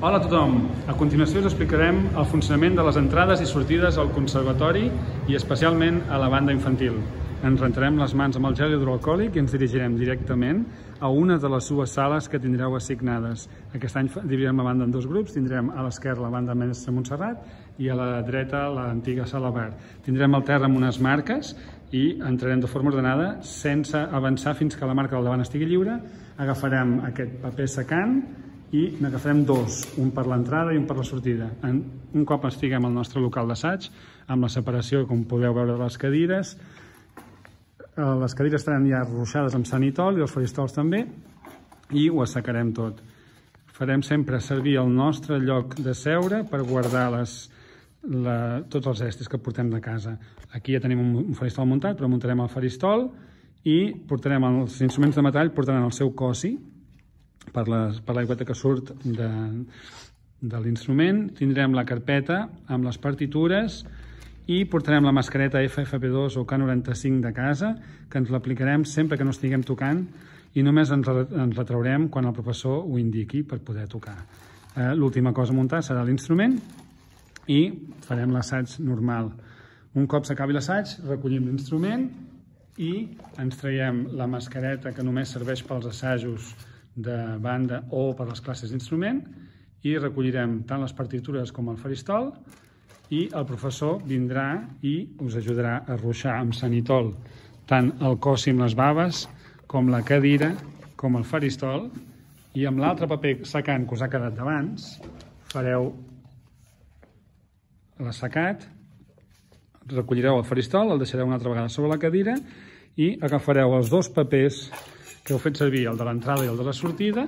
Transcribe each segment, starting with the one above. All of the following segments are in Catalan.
Hola a tothom! A continuació us explicarem el funcionament de les entrades i sortides al conservatori i especialment a la banda infantil. Ens rentarem les mans amb el gel hidroalcohòlic i ens dirigirem directament a una de les dues sales que tindreu assignades. Aquest any dividirem la banda en dos grups, tindrem a l'esquerra la banda Mestre Montserrat i a la dreta l'antiga sala verd. Tindrem el terra amb unes marques i entrarem de forma ordenada sense avançar fins que la marca del davant estigui lliure. Agafarem aquest paper secant i n'agafarem dos, un per l'entrada i un per la sortida. En, un cop estiguem al nostre local d'assaig, amb la separació, com podeu veure, de les cadires, eh, les cadires estaran ja ruixades amb sanitol i els faristols també, i ho assecarem tot. Farem sempre servir el nostre lloc de seure per guardar les, la, tots els estris que portem de casa. Aquí ja tenim un faristol muntat, però muntarem el faristol i portarem els instruments de metall, portaran el seu cosi, per l'aigüeta que surt de, de l'instrument. Tindrem la carpeta amb les partitures i portarem la mascareta FFP2 o K95 de casa, que ens l'aplicarem sempre que no estiguem tocant i només ens, ens la traurem quan el professor ho indiqui per poder tocar. Eh, L'última cosa a muntar serà l'instrument i farem l'assaig normal. Un cop s'acabi l'assaig, recollim l'instrument i ens traiem la mascareta que només serveix pels assajos de banda o per les classes d'instrument i recollirem tant les partitures com el faristol i el professor vindrà i us ajudarà a ruixar amb sanitol tant el cos amb les baves com la cadira com el faristol i amb l'altre paper secant que us ha quedat d'abans fareu l'assecat recollireu el faristol, el deixareu una altra vegada sobre la cadira i agafareu els dos papers heu fet servir el de l'entrada i el de la sortida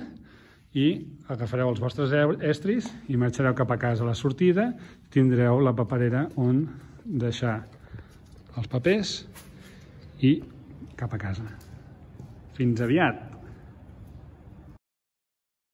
i agafareu els vostres estris i marxareu cap a casa a la sortida, tindreu la paperera on deixar els papers i cap a casa. Fins aviat!